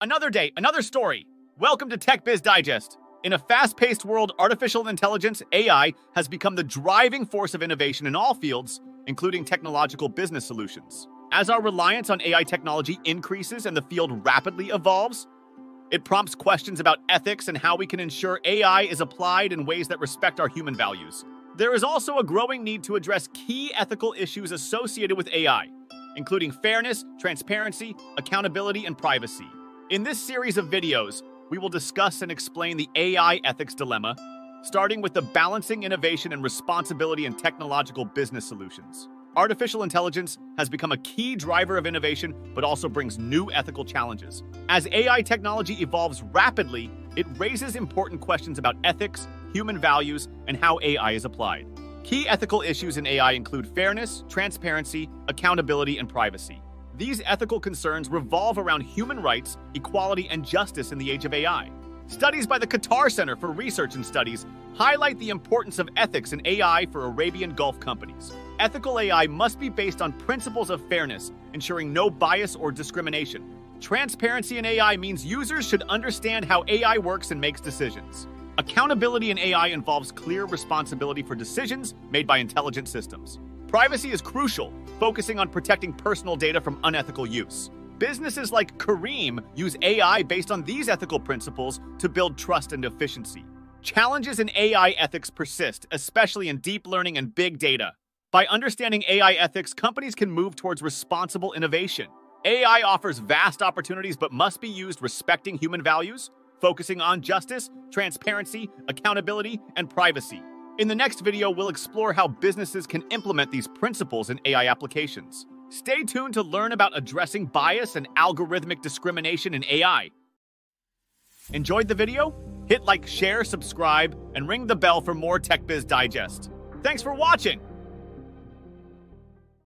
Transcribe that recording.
Another day, another story. Welcome to Tech Biz Digest. In a fast paced world, artificial intelligence, AI, has become the driving force of innovation in all fields, including technological business solutions. As our reliance on AI technology increases and the field rapidly evolves, it prompts questions about ethics and how we can ensure AI is applied in ways that respect our human values. There is also a growing need to address key ethical issues associated with AI, including fairness, transparency, accountability, and privacy. In this series of videos, we will discuss and explain the AI ethics dilemma, starting with the balancing innovation and responsibility in technological business solutions. Artificial intelligence has become a key driver of innovation, but also brings new ethical challenges. As AI technology evolves rapidly, it raises important questions about ethics, human values, and how AI is applied. Key ethical issues in AI include fairness, transparency, accountability, and privacy. These ethical concerns revolve around human rights, equality, and justice in the age of AI. Studies by the Qatar Center for Research and Studies highlight the importance of ethics in AI for Arabian Gulf companies. Ethical AI must be based on principles of fairness, ensuring no bias or discrimination. Transparency in AI means users should understand how AI works and makes decisions. Accountability in AI involves clear responsibility for decisions made by intelligent systems. Privacy is crucial, focusing on protecting personal data from unethical use. Businesses like Careem use AI based on these ethical principles to build trust and efficiency. Challenges in AI ethics persist, especially in deep learning and big data. By understanding AI ethics, companies can move towards responsible innovation. AI offers vast opportunities but must be used respecting human values, focusing on justice, transparency, accountability, and privacy. In the next video, we'll explore how businesses can implement these principles in AI applications. Stay tuned to learn about addressing bias and algorithmic discrimination in AI. Enjoyed the video? Hit like, share, subscribe, and ring the bell for more TechBiz Digest. Thanks for watching!